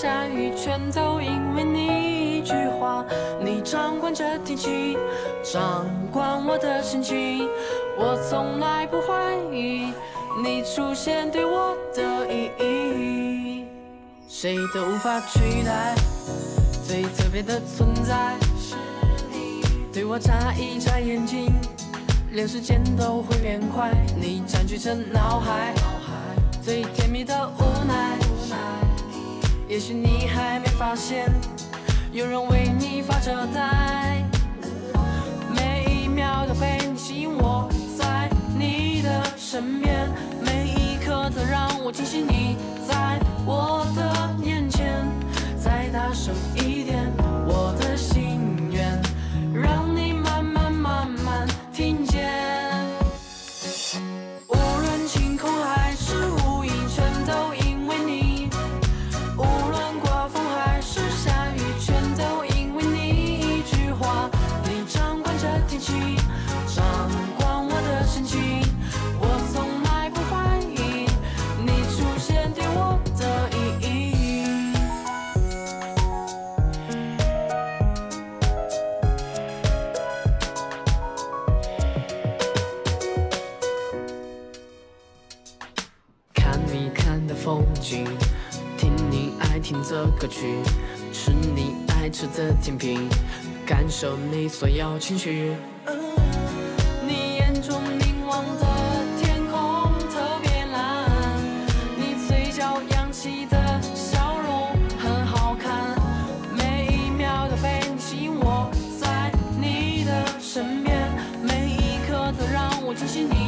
下雨，全都因为你一句话。你掌管着天气，掌管我的心情，我从来不怀疑你出现对我的意义。谁都无法取代最特别的存在，是你对我眨一眨眼睛，连时间都会变快。你占据着脑海。最甜，也许你还没发现，有人为你发着呆。每一秒都被你吸引，我在你的身边，每一刻都让我惊喜。你在我的风景，听你爱听的歌曲，吃你爱吃的甜品，感受你所有情绪。你眼中凝望的天空特别蓝，你嘴角扬起的笑容很好看，每一秒都被你吸引，我在你的身边，每一刻都让我珍惜你。